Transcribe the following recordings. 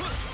Huh.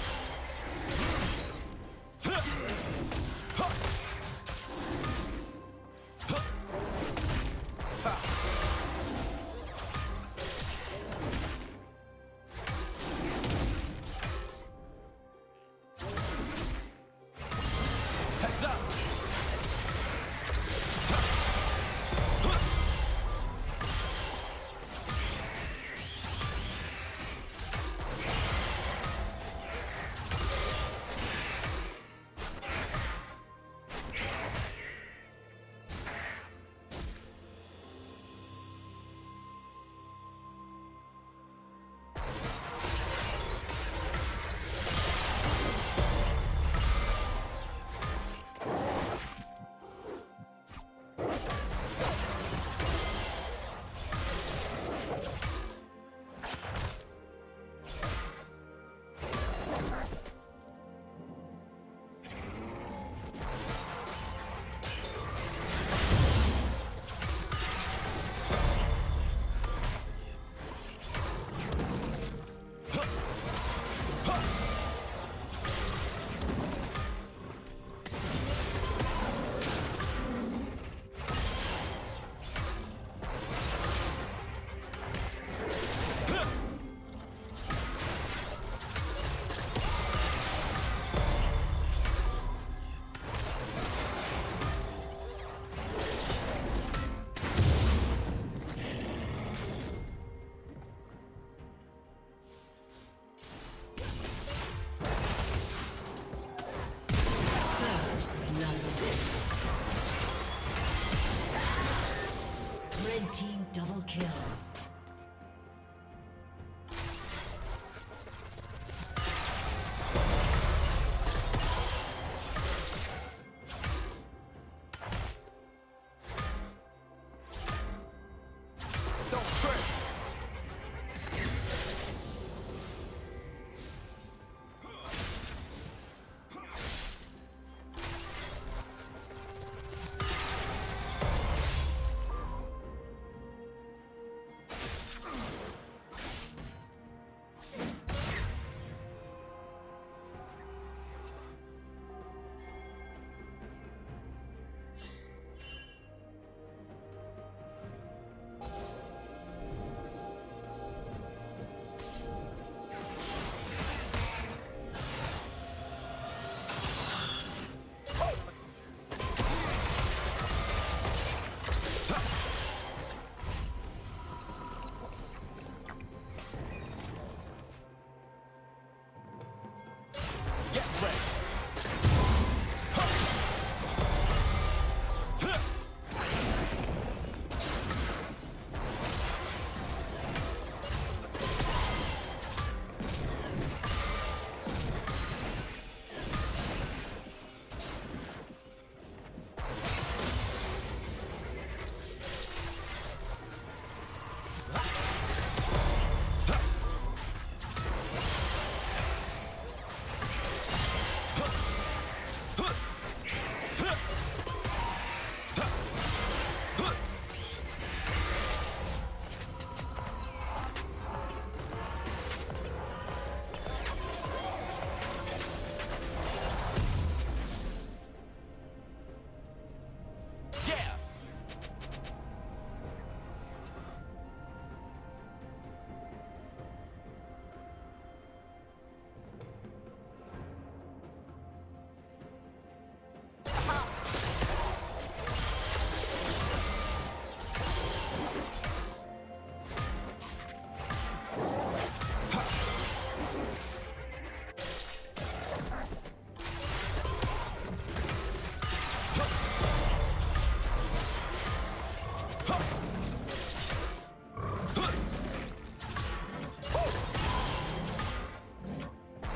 Kill.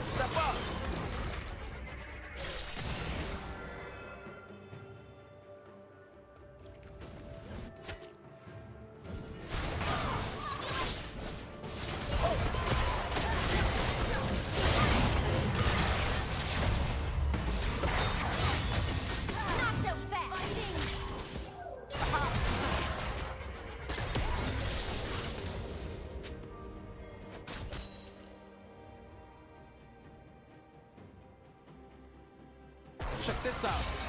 Step up. Check this out.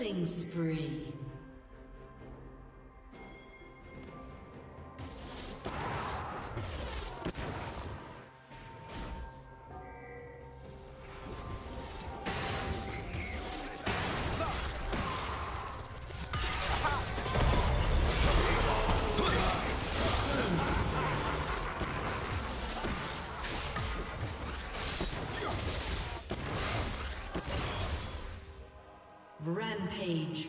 Killing spree. Rampage.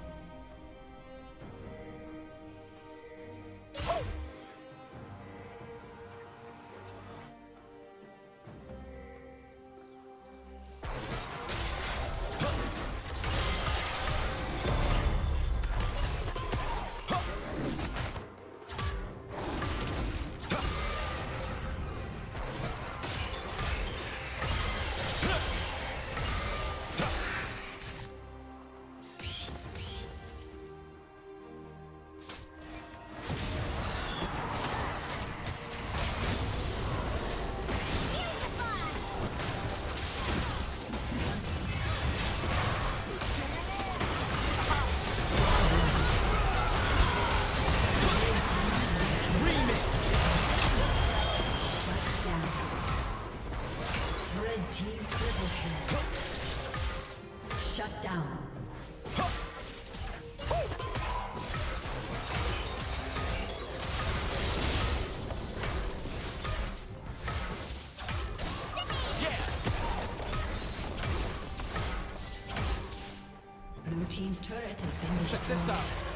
Check this out.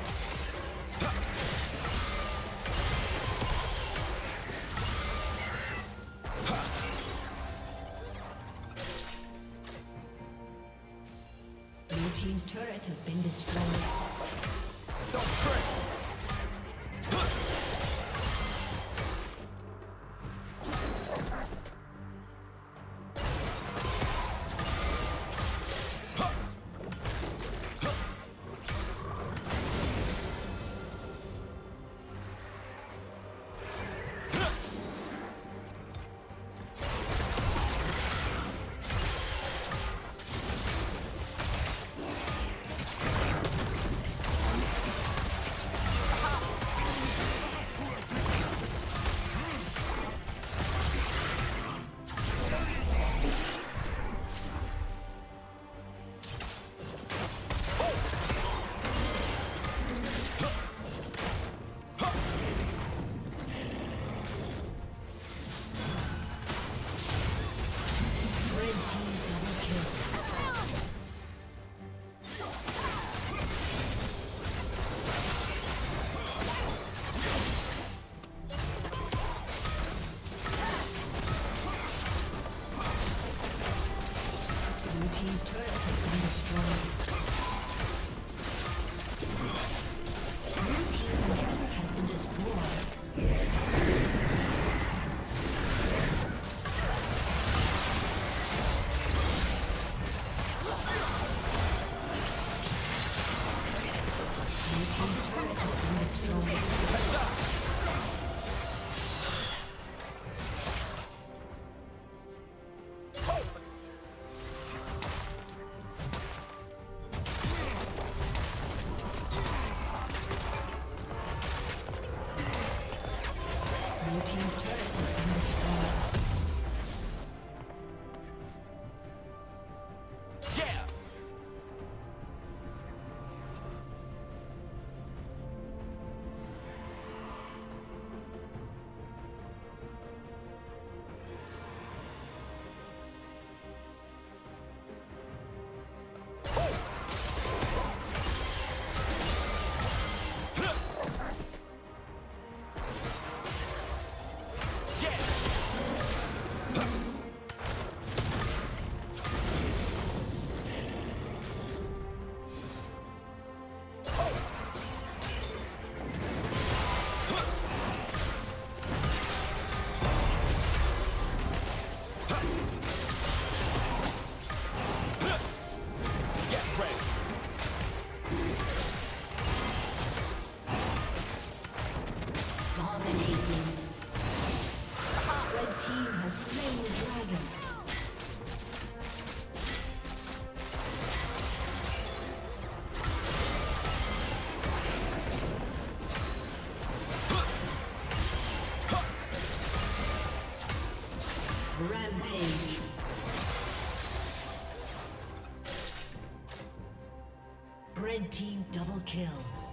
Team double kill.